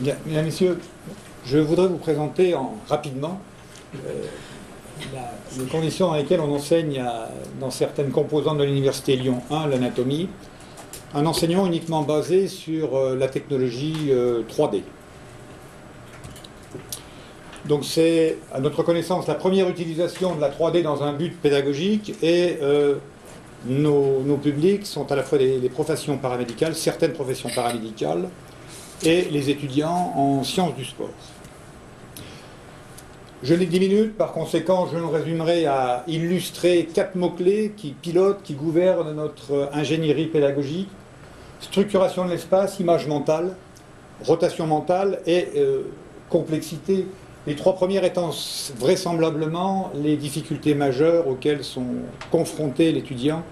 Mesdames, messieurs, je voudrais vous présenter en, rapidement euh, les conditions dans lesquelles on enseigne dans certaines composantes de l'Université Lyon 1 l'anatomie, un enseignement uniquement basé sur euh, la technologie euh, 3D. Donc c'est, à notre connaissance, la première utilisation de la 3D dans un but pédagogique et euh, nos, publics sont à la fois des professions paramédicales, certaines professions paramédicales, et les étudiants en sciences du sport. Je n'ai 10 minutes, par conséquent, je me résumerai à illustrer quatre mots-clés qui pilotent, qui gouvernent notre ingénierie pédagogique structuration de l'espace, image mentale, rotation mentale et euh, complexité. Les trois premières étant vraisemblablement les difficultés majeures auxquelles sont confrontés l'étudiant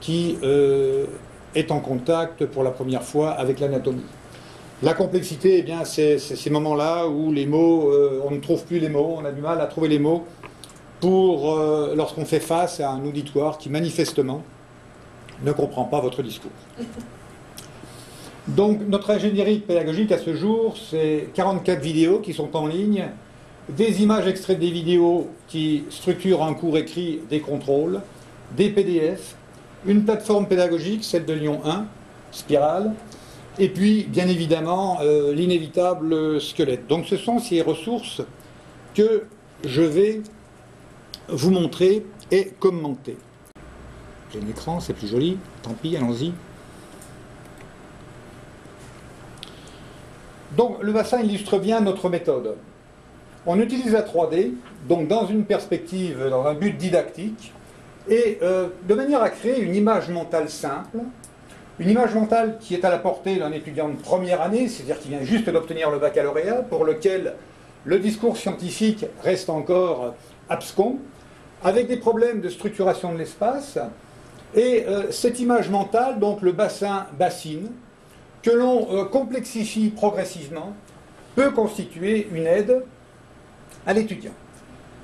qui euh, est en contact pour la première fois avec l'anatomie. La complexité, eh bien, c'est ces moments-là où les mots, euh, on ne trouve plus les mots, on a du mal à trouver les mots pour euh, lorsqu'on fait face à un auditoire qui manifestement ne comprend pas votre discours. Donc notre ingénierie pédagogique à ce jour, c'est 44 vidéos qui sont en ligne, des images extraites des vidéos qui structurent un cours écrit des contrôles, des PDF, une plateforme pédagogique, celle de Lyon 1, Spirale, et puis bien évidemment euh, l'inévitable squelette. Donc ce sont ces ressources que je vais vous montrer et commenter. J'ai un écran, c'est plus joli, tant pis, allons-y. Donc le bassin illustre bien notre méthode. On utilise la 3D, donc dans une perspective, dans un but didactique, et euh, de manière à créer une image mentale simple, une image mentale qui est à la portée d'un étudiant de première année, c'est-à-dire qui vient juste d'obtenir le baccalauréat, pour lequel le discours scientifique reste encore abscon, avec des problèmes de structuration de l'espace, et euh, cette image mentale, donc le bassin bassine, que l'on euh, complexifie progressivement, peut constituer une aide à l'étudiant.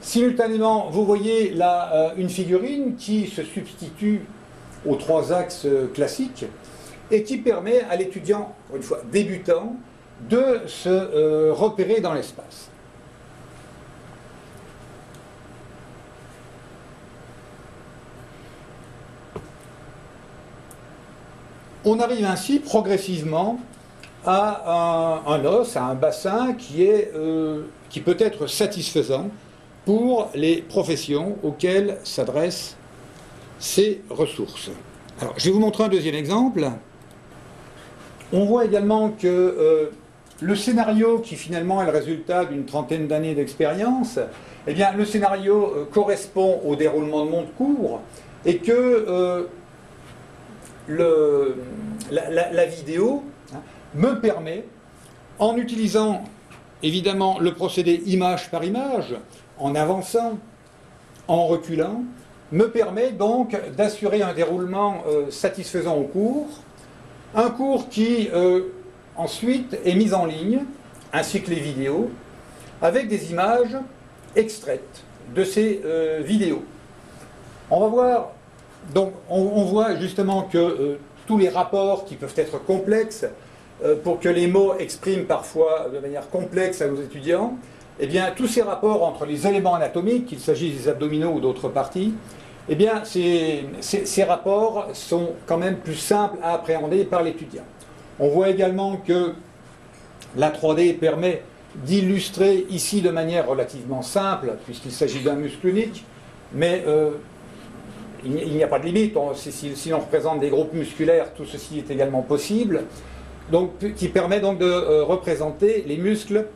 Simultanément, vous voyez là euh, une figurine qui se substitue aux trois axes classiques et qui permet à l'étudiant, une fois débutant, de se euh, repérer dans l'espace. On arrive ainsi progressivement à un, os, à un bassin qui, euh, qui peut être satisfaisant pour les professions auxquelles s'adressent ces ressources. Alors, je vais vous montrer un deuxième exemple. On voit également que euh, le scénario, qui finalement est le résultat d'une trentaine d'années d'expérience, eh le scénario euh, correspond au déroulement de mon cours et que euh, la, vidéo hein, me permet, en utilisant évidemment le procédé image par image, en avançant, en reculant, me permet donc d'assurer un déroulement satisfaisant au cours, un cours qui euh, ensuite est mis en ligne, ainsi que les vidéos, avec des images extraites de ces euh, vidéos. On va voir, donc on, voit justement que euh, tous les rapports qui peuvent être complexes, pour que les mots expriment parfois de manière complexe à nos étudiants, eh bien tous ces rapports entre les éléments anatomiques, qu'il s'agisse des abdominaux ou d'autres parties, eh bien ces, rapports sont quand même plus simples à appréhender par l'étudiant. On voit également que la 3D permet d'illustrer ici de manière relativement simple, puisqu'il s'agit d'un muscle unique, mais euh, il n'y a pas de limite. On- si, si- l'on représente des groupes musculaires, tout ceci est également possible, qui permet donc de euh, représenter les muscles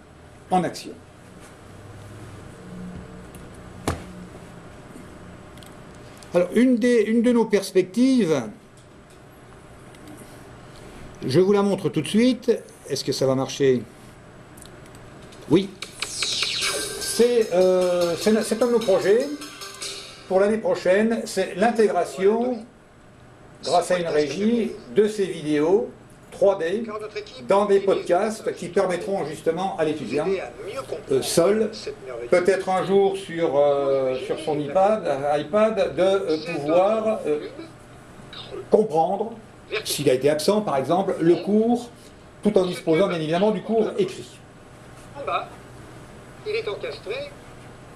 en action. Alors, une, des- une de nos perspectives, je vous la montre tout de suite. Est-ce que ça va marcher? Oui. C'est euh, un de nos projets pour l'année prochaine. C'est l'intégration, grâce à une régie, de ces vidéos 3D Car notre équipe dans des podcasts qui permettront justement à l'étudiant, euh, seul, peut-être un jour sur, euh, sur son iPad, euh, iPad de euh, pouvoir comprendre, s'il a été absent par exemple, le cours tout en disposant bien évidemment du cours écrit. En bas, il est encastré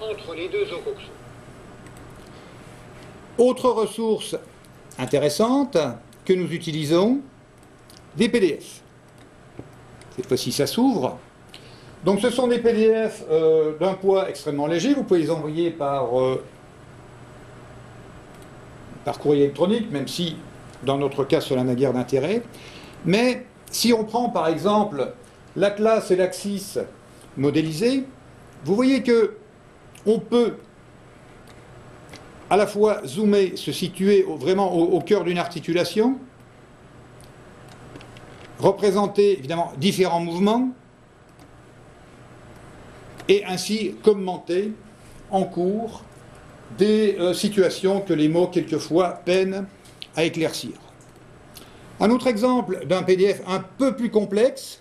entre les deux ocoxos. Autre ressource intéressante que nous utilisons, des PDF. Cette fois-ci, ça s'ouvre. Donc ce sont des PDF euh, d'un poids extrêmement léger. Vous pouvez les envoyer par, euh, par courrier électronique, même si dans notre cas cela n'a guère d'intérêt. Mais si on prend par exemple l'Atlas et l'Axis modélisés, vous voyez que on peut à la fois zoomer, se situer vraiment au, cœur d'une articulation, représenter évidemment différents mouvements, et ainsi commenter en cours des euh, situations que les mots quelquefois peinent à éclaircir. Un autre exemple d'un PDF un peu plus complexe,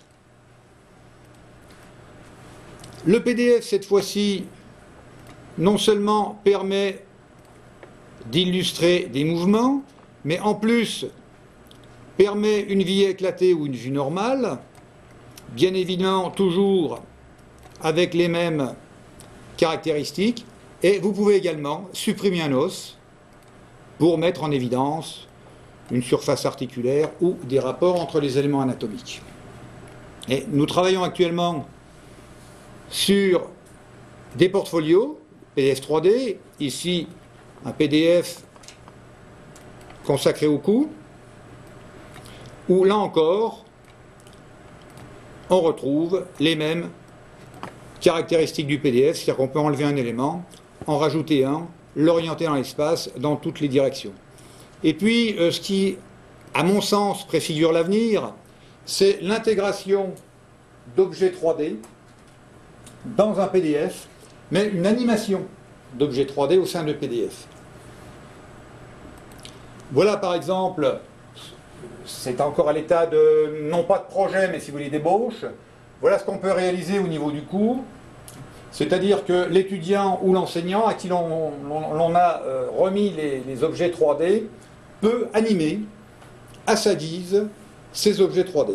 le PDF cette fois-ci non seulement permet d'illustrer des mouvements, mais en plus permet une vie éclatée ou une vue normale, bien évidemment toujours avec les mêmes caractéristiques, et vous pouvez également supprimer un os pour mettre en évidence une surface articulaire ou des rapports entre les éléments anatomiques. Et nous travaillons actuellement sur des portfolios PDF 3D, ici un PDF consacré au cou, où là encore, on retrouve les mêmes caractéristiques du PDF, c'est-à-dire qu'on peut enlever un élément, en rajouter un, l'orienter dans l'espace dans toutes les directions. Et puis, euh, ce qui, à mon sens, préfigure l'avenir, c'est l'intégration d'objets 3D dans un PDF, mais une animation d'objets 3D au sein de PDF. Voilà par exemple, c'est encore à l'état de, non pas de projet, mais si vous voulez d'ébauche, voilà ce qu'on peut réaliser au niveau du cours. C'est-à-dire que l'étudiant ou l'enseignant à qui l'on a euh, remis les, objets 3D peut animer à sa guise ces objets 3D.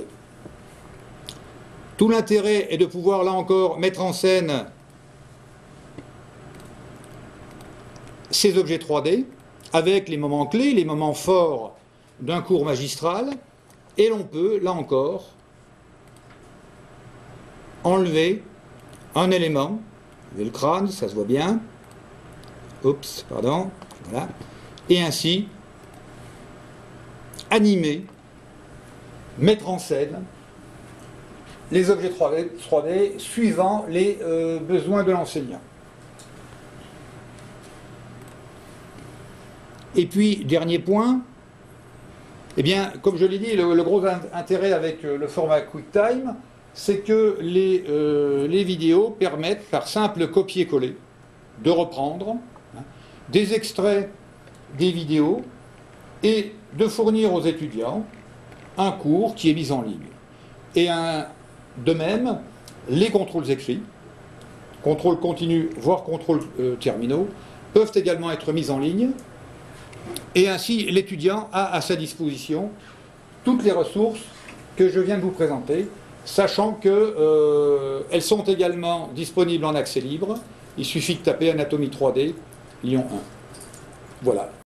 Tout l'intérêt est de pouvoir là encore mettre en scène ces objets 3D avec les moments clés, les moments forts d'un cours magistral, et l'on peut, là encore, enlever un élément, le crâne, ça se voit bien, pardon, et ainsi animer, mettre en scène les objets 3D, suivant les euh, besoins de l'enseignant. Et puis, dernier point, eh bien, comme je l'ai dit, le, gros intérêt avec euh, le format QuickTime, c'est que les, euh, les, vidéos permettent, par simple copier-coller, de reprendre hein, des extraits des vidéos et de fournir aux étudiants un cours qui est mis en ligne. Et de même, les contrôles écrits, contrôles continus, voire contrôles euh, terminaux, peuvent également être mis en ligne et ainsi, l'étudiant a à sa disposition toutes les ressources que je viens de vous présenter, sachant qu'elles euh, sont également disponibles en accès libre. Il suffit de taper Anatomie 3D, Lyon 1. Voilà.